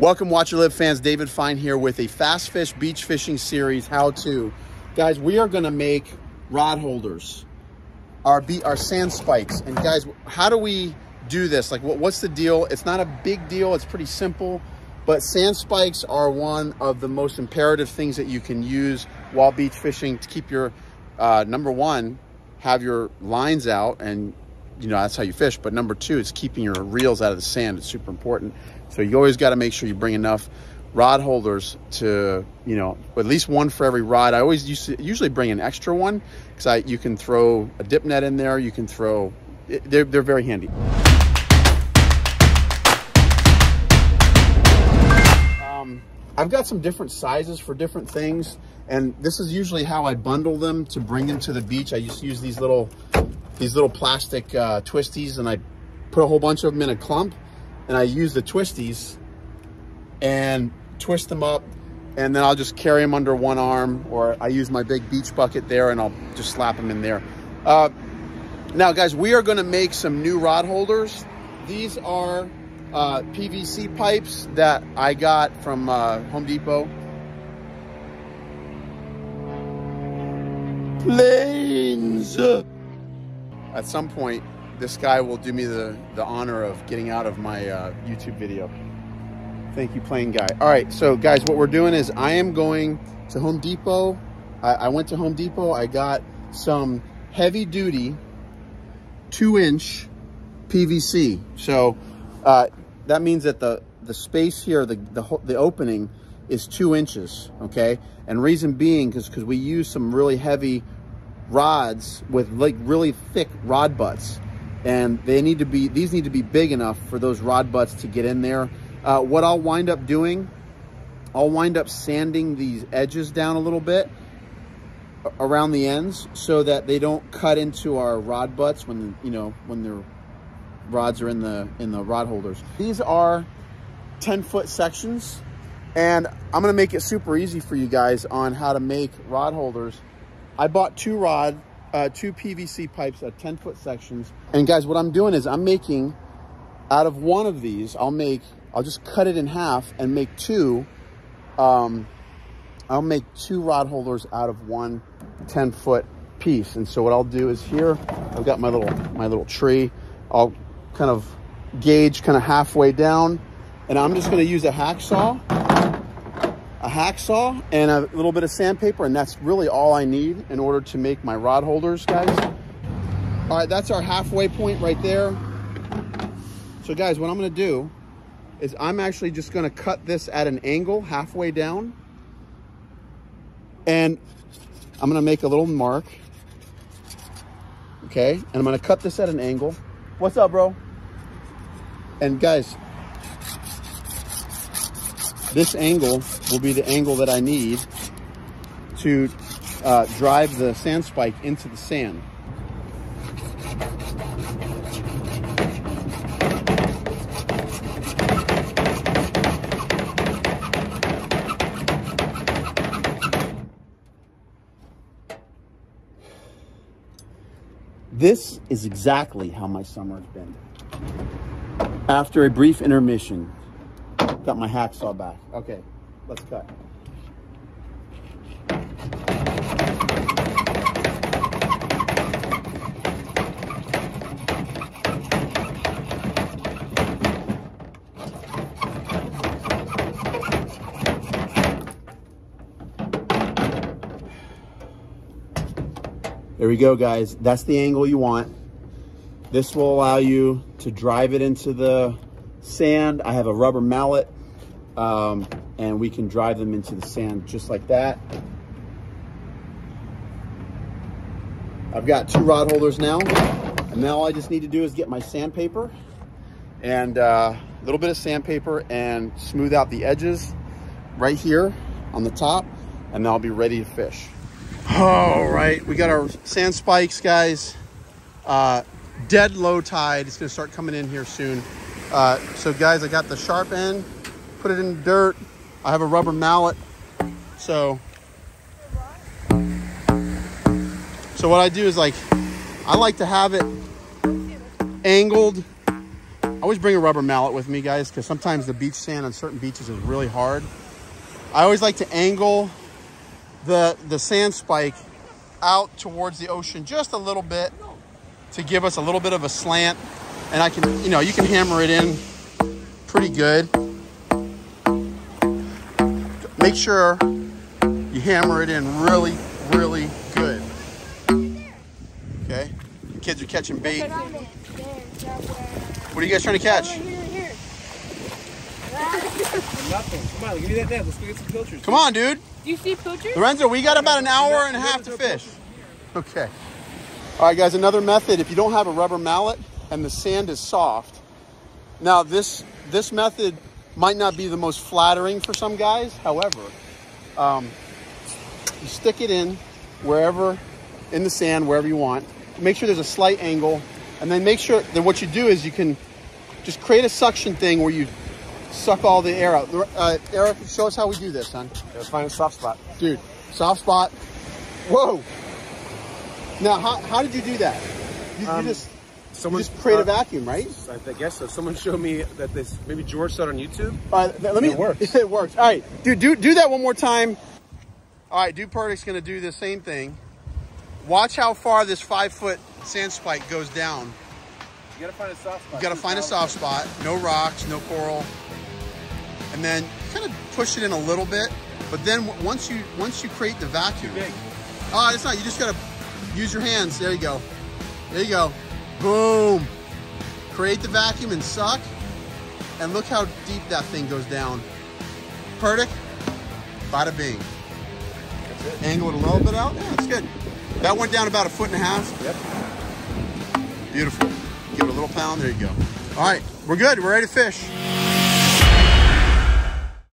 Welcome, Watch Your Lip fans. David Fine here with a Fast Fish Beach Fishing Series how to. Guys, we are going to make rod holders, our, be our sand spikes. And guys, how do we do this? Like, what, what's the deal? It's not a big deal. It's pretty simple. But sand spikes are one of the most imperative things that you can use while beach fishing to keep your, uh, number one, have your lines out and you know, that's how you fish. But number two is keeping your reels out of the sand. It's super important. So you always got to make sure you bring enough rod holders to, you know, at least one for every rod. I always used to, usually bring an extra one because I you can throw a dip net in there. You can throw, they're, they're very handy. Um, I've got some different sizes for different things. And this is usually how I bundle them to bring them to the beach. I to use these little these little plastic uh, twisties and I put a whole bunch of them in a clump and I use the twisties and twist them up and then I'll just carry them under one arm or I use my big beach bucket there and I'll just slap them in there. Uh, now guys, we are gonna make some new rod holders. These are uh, PVC pipes that I got from uh, Home Depot. Planes! At some point, this guy will do me the, the honor of getting out of my uh, YouTube video. Thank you, plane guy. All right, so guys, what we're doing is I am going to Home Depot. I, I went to Home Depot. I got some heavy duty two inch PVC. So uh, that means that the, the space here, the, the, the opening is two inches, okay? And reason being, because because we use some really heavy rods with like really thick rod butts. And they need to be these need to be big enough for those rod butts to get in there. Uh, what I'll wind up doing I'll wind up sanding these edges down a little bit around the ends so that they don't cut into our rod butts when you know when their rods are in the in the rod holders. These are 10 foot sections and I'm gonna make it super easy for you guys on how to make rod holders I bought two rod, uh, two PVC pipes at 10 foot sections. And guys, what I'm doing is I'm making, out of one of these, I'll make, I'll just cut it in half and make two, um, I'll make two rod holders out of one 10 foot piece. And so what I'll do is here, I've got my little, my little tree. I'll kind of gauge kind of halfway down and I'm just going to use a hacksaw a hacksaw and a little bit of sandpaper and that's really all I need in order to make my rod holders guys. All right that's our halfway point right there. So guys what I'm gonna do is I'm actually just gonna cut this at an angle halfway down and I'm gonna make a little mark okay? And I'm gonna cut this at an angle. What's up bro? And guys this angle will be the angle that I need to uh, drive the sand spike into the sand. This is exactly how my summer has been. After a brief intermission, Got my hacksaw back. Okay, let's cut. There we go, guys. That's the angle you want. This will allow you to drive it into the sand. I have a rubber mallet um, and we can drive them into the sand just like that. I've got two rod holders now, and now all I just need to do is get my sandpaper and uh, a little bit of sandpaper and smooth out the edges right here on the top, and then I'll be ready to fish. All right, we got our sand spikes, guys. Uh, dead low tide. It's gonna start coming in here soon. Uh, so guys, I got the sharp end, put it in dirt. I have a rubber mallet. So, so what I do is like, I like to have it angled I always bring a rubber mallet with me, guys, because sometimes the beach sand on certain beaches is really hard. I always like to angle the, the sand spike out towards the ocean just a little bit to give us a little bit of a slant. And I can, you know, you can hammer it in pretty good. Make sure you hammer it in really, really good. Okay? The kids are catching bait. What are you guys trying to catch? Nothing. Come on, give me that net. Let's go get some poachers. Come on, dude. Do you see poachers? Lorenzo, we got about an hour and a half to fish. Okay. All right, guys, another method. If you don't have a rubber mallet and the sand is soft, now this this method might not be the most flattering for some guys. However, um, you stick it in wherever in the sand, wherever you want. Make sure there's a slight angle, and then make sure that what you do is you can just create a suction thing where you suck all the air out. Uh, Eric, show us how we do this, son. Let's find a soft spot. Dude, soft spot. Whoa. Now, how, how did you do that? You, Um, you just, Someone just create a uh, vacuum, right? I guess so. Someone showed me that this. Maybe George saw it on YouTube. All right, let me. It works. It works. All right, dude, do do that one more time. All right, Dude Perdic's gonna do the same thing. Watch how far this five foot sand spike goes down. You gotta find a soft spot. You gotta find a soft spot. No rocks, no coral, and then kind of push it in a little bit. But then once you once you create the vacuum, Big. Oh, it's not. You just gotta use your hands. There you go. There you go. Boom. Create the vacuum and suck. And look how deep that thing goes down. Perdic. Bada bing. That's it. Angle it a little bit out. Yeah, that's good. That went down about a foot and a half. Yep. Beautiful. Give it a little pound. There you go. All right, we're good. We're ready to fish.